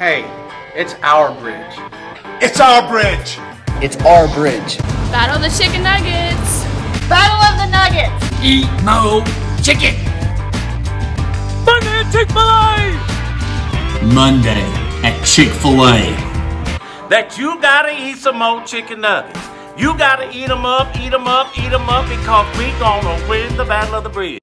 Hey, it's our bridge. It's our bridge. It's our bridge. Battle of the chicken nuggets. Battle of the nuggets. Eat mo chicken. Monday at Chick-fil-A. Monday at Chick-fil-A. That you gotta eat some more chicken nuggets. You gotta eat them up, eat them up, eat them up because we gonna win the battle of the bridge.